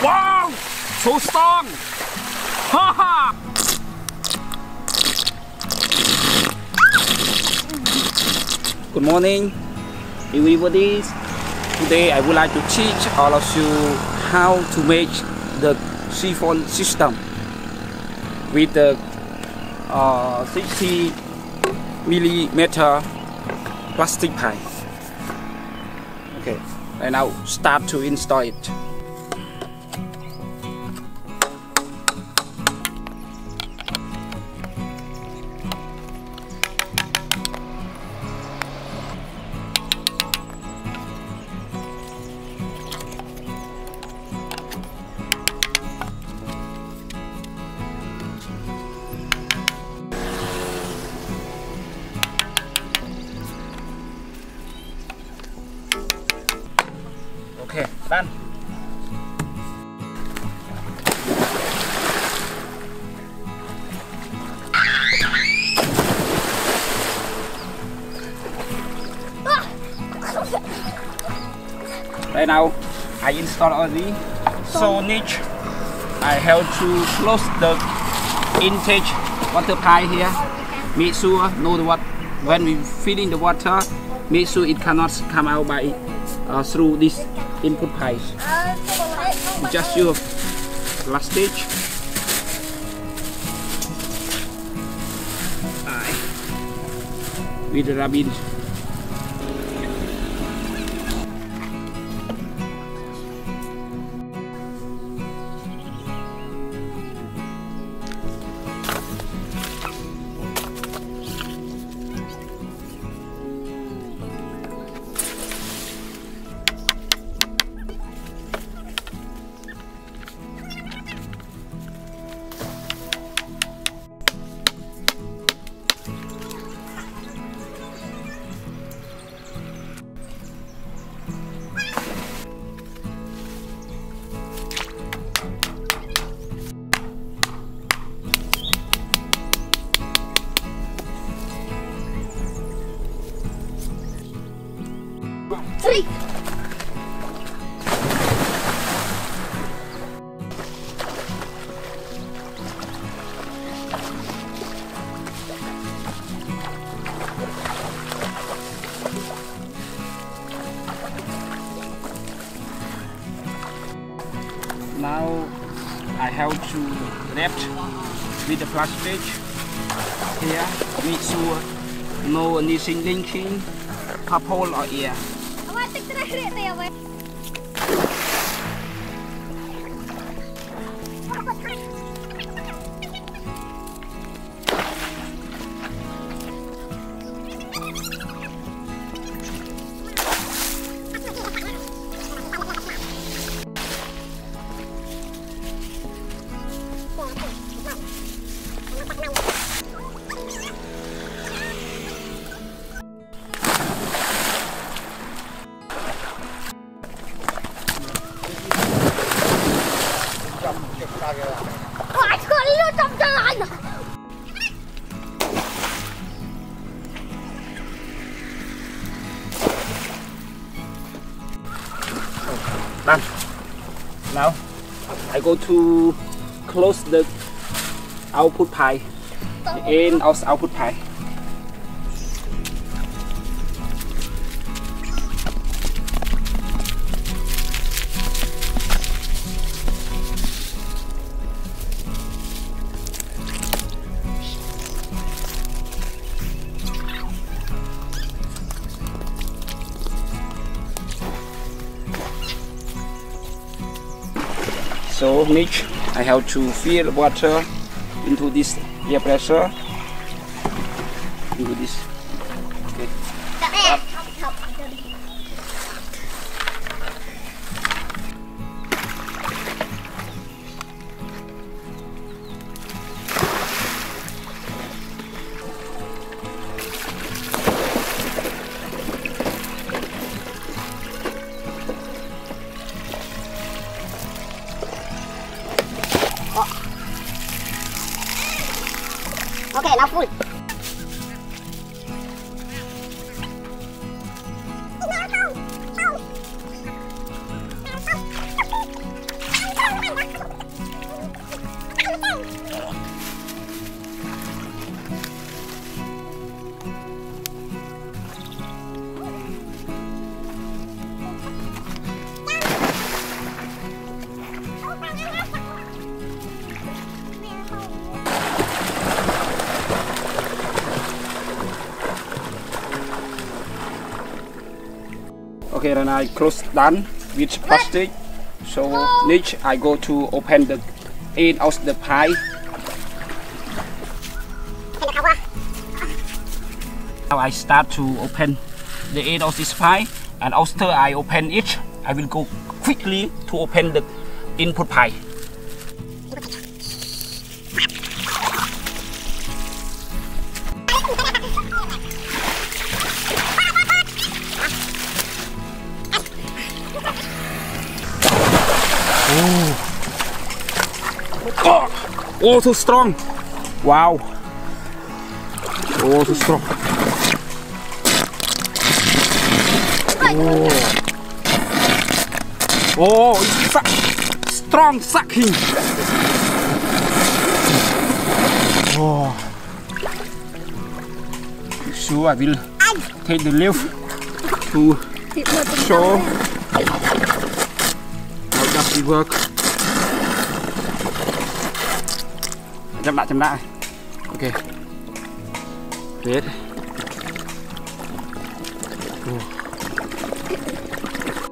Wow! So strong! Ha ha! Good morning, everybody. Today I would like to teach all of you how to make the siphon system with the uh, 60 millimeter plastic pipe. Okay, and now start to install it. Right now, I install already. So niche, I have to close the intake water pipe here. Make sure know the what when we fill in the water, make sure it cannot come out by uh, through this input pipe. Just your last stage. With the rabin. I have to wrap with the plastic here. Make sure no anything linking, couple or ear. Now I go to close the output pipe. In out output pipe. So niche, I have to fill water into this air pressure. Into this. Okay. Okay, then I close done with plastic. So next I go to open the end of the pie. Now I start to open the end of this pie and after I open it, I will go quickly to open the input pie. Oh, oh, so strong. Wow. Oh, so strong. Oh, oh it's suck. strong sucking. Oh. Sure, I will take the leaf to show it work. chấm lại chấm lại. Ok. Hết.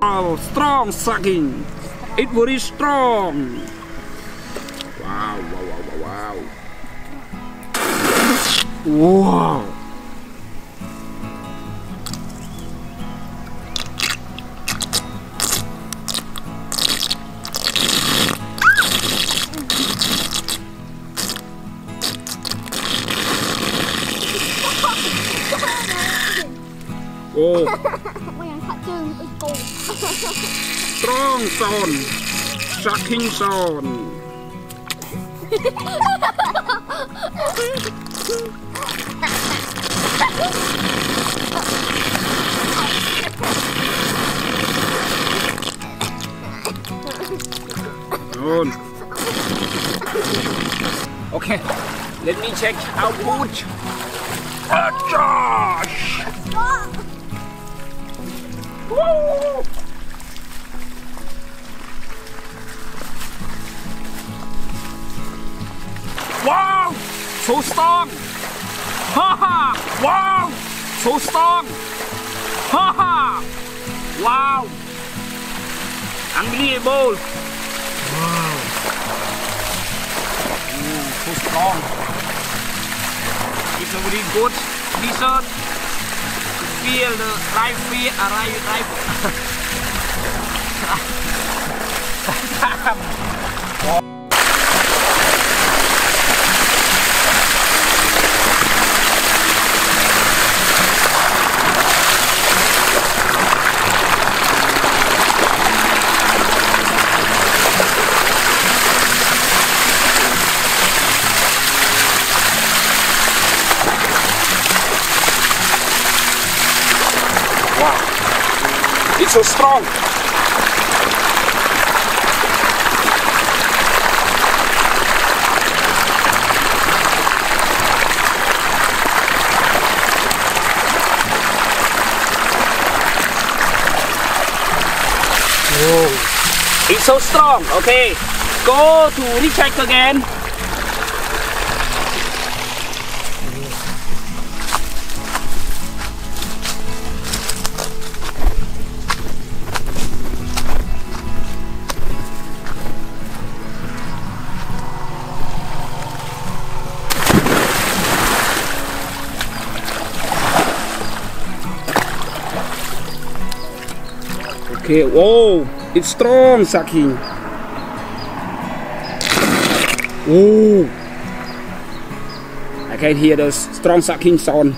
Oh, strong sucking. It very strong. Wow wow wow wow wow. Wow Oh, Mày thả trương ơi cô strong sound, sucking sound. Good. Okay, let me check output. Uh, wow! So strong! Haha! wow! Unbelievable! Wow! Ooh, so strong! It's a very good dessert. Feel the right feet, uh, right, It's so strong. Whoa. It's so strong. Okay. Go to recheck again. Okay, whoa, it's strong sucking. Oh, I can hear the strong sucking sound.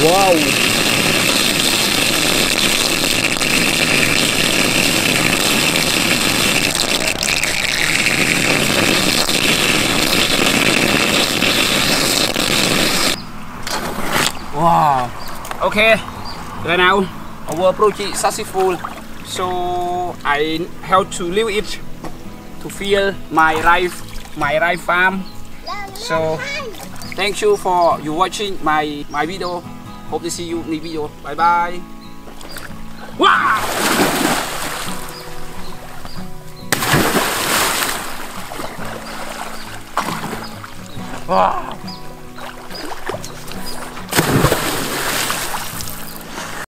Wow. Okay, right now I will approach it successful. So I have to leave it to feel my life, my life farm. So thank you for you watching my my video. Hope to see you in the video. Bye bye. Wow!